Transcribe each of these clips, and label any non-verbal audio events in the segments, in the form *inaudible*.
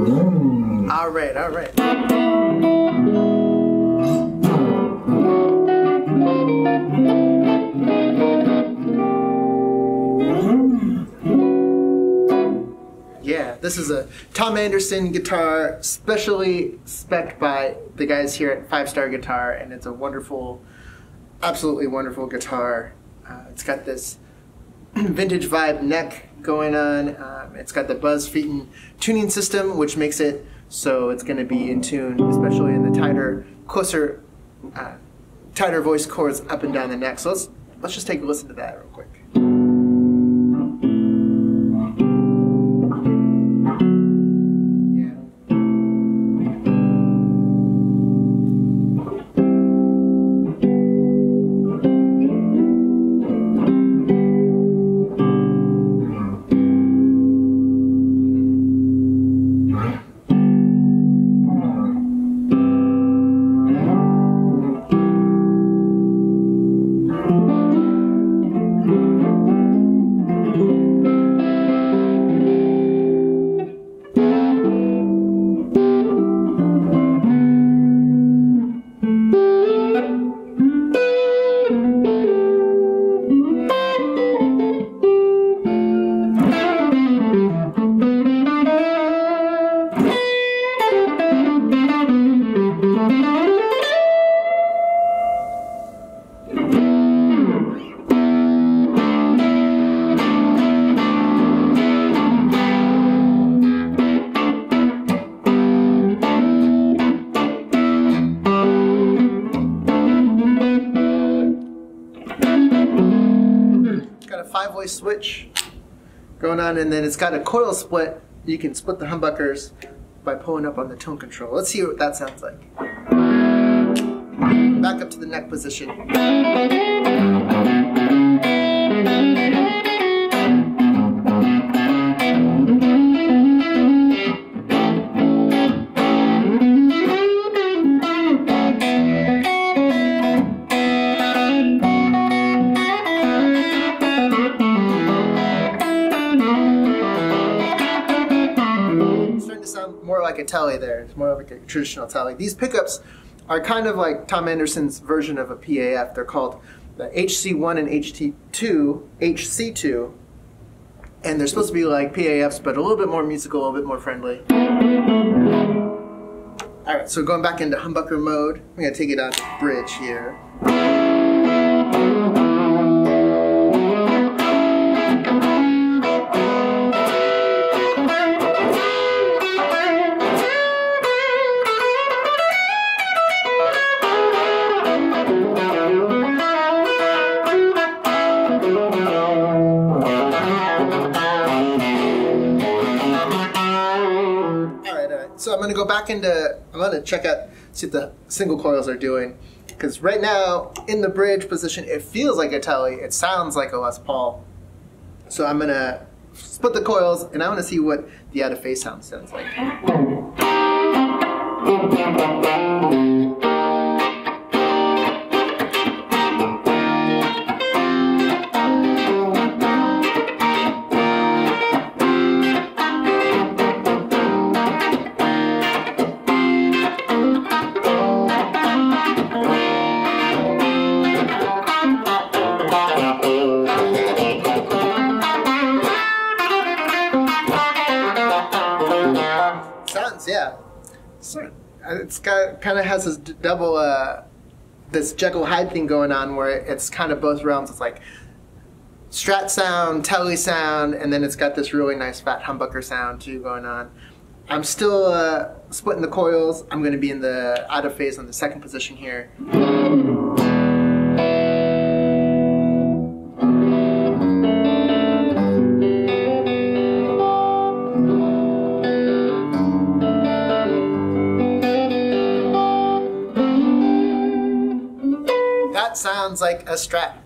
All right, all right. Yeah, this is a Tom Anderson guitar, specially spec by the guys here at Five Star Guitar, and it's a wonderful, absolutely wonderful guitar. Uh, it's got this *clears throat* vintage vibe neck going on. Um, it's got the Buzz Feiten tuning system, which makes it so it's going to be in tune, especially in the tighter, closer, uh, tighter voice chords up and down the neck. So let's let's just take a listen to that real quick. Switch going on, and then it's got a coil split. You can split the humbuckers by pulling up on the tone control. Let's see what that sounds like. Back up to the neck position. Like a telly there. It's more like a traditional telly. These pickups are kind of like Tom Anderson's version of a PAF. They're called the HC1 and HT2, HC2, and they're supposed to be like PAFs, but a little bit more musical, a little bit more friendly. All right, so going back into humbucker mode, I'm gonna take it on to bridge here. I'm gonna go back into. I'm gonna check out see what the single coils are doing, because right now in the bridge position, it feels like a telly. It sounds like a Les Paul. So I'm gonna split the coils, and I want to see what the out of phase sound sounds like. Got kind of has this double, uh, this Jekyll Hyde thing going on where it's kind of both realms. It's like Strat sound, Telly sound, and then it's got this really nice fat humbucker sound too going on. I'm still uh, splitting the coils. I'm going to be in the out of phase on the second position here. Sounds like a Strat.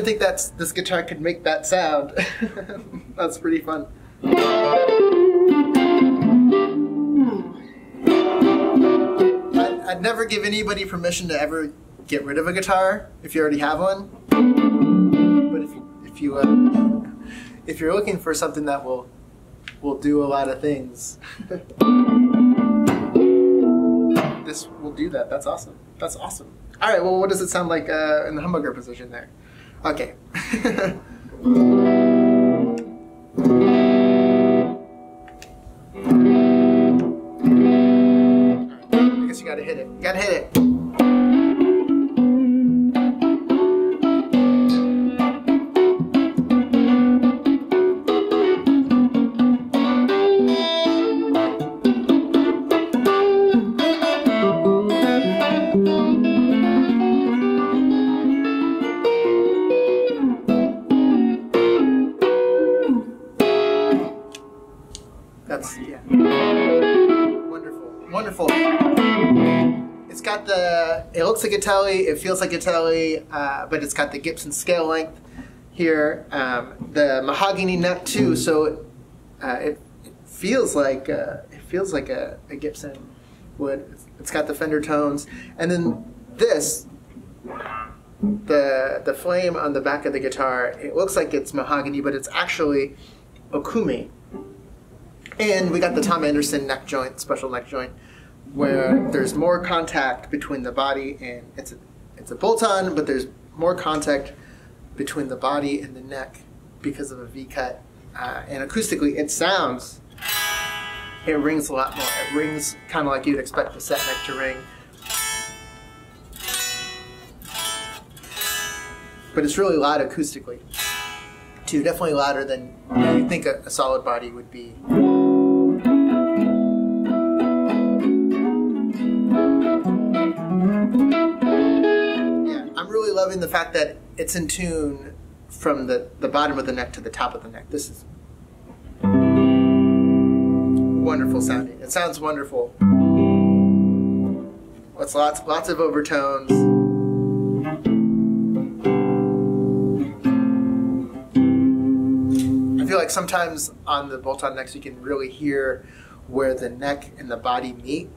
Think that's this guitar could make that sound. *laughs* that's pretty fun. I'd, I'd never give anybody permission to ever get rid of a guitar if you already have one. But if you, if you uh, if you're looking for something that will will do a lot of things, *laughs* this will do that. That's awesome. That's awesome. All right. Well, what does it sound like uh, in the humbucker position there? Okay. *laughs* I guess you gotta hit it. You gotta hit it. It looks like a telly. It feels like a telly, uh, but it's got the Gibson scale length here. Um, the mahogany neck too, so uh, it, it feels like uh, it feels like a, a Gibson wood. It's, it's got the Fender tones, and then this. The the flame on the back of the guitar, it looks like it's mahogany, but it's actually okoume. And we got the Tom Anderson neck joint, special neck joint, where there's more contact between the body and it's a, it's a bolt-on, but there's more contact between the body and the neck because of a V-cut. Uh, and acoustically, it sounds, it rings a lot more. It rings kind of like you'd expect the set neck to ring. But it's really loud acoustically, too. Definitely louder than you think a, a solid body would be. Loving the fact that it's in tune from the, the bottom of the neck to the top of the neck. This is wonderful sounding. It sounds wonderful. It's lots lots of overtones. I feel like sometimes on the bolt-on necks you can really hear where the neck and the body meet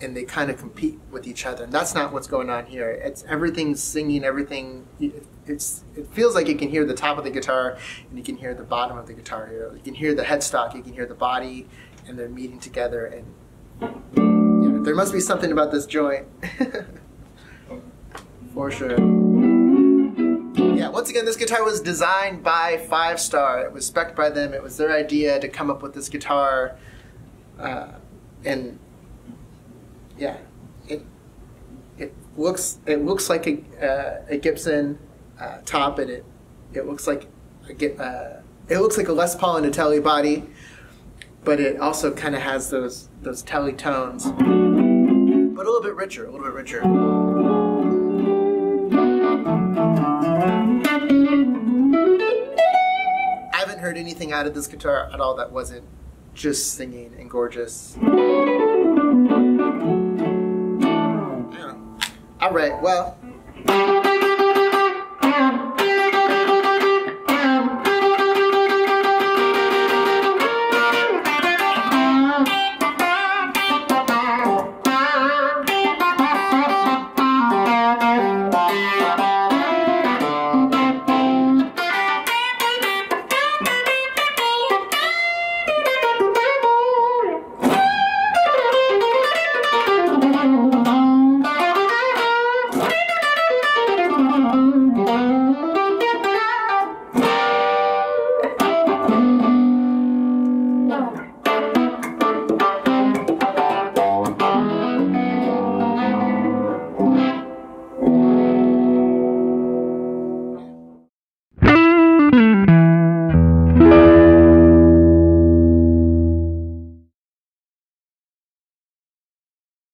and they kind of compete with each other. And that's not what's going on here. It's everything's singing, everything. It's it feels like you can hear the top of the guitar and you can hear the bottom of the guitar here. You can hear the headstock, you can hear the body, and they're meeting together. And yeah, there must be something about this joint, *laughs* for sure. Yeah, once again, this guitar was designed by Five Star. It was spec'd by them. It was their idea to come up with this guitar, uh, and yeah, it it looks it looks like a uh, a Gibson uh, top, and it it looks like a uh, it looks like a Les Paul and a Telly body, but it also kind of has those those Telly tones, but a little bit richer, a little bit richer. I haven't heard anything out of this guitar at all that wasn't just singing and gorgeous. Right, well.